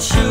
you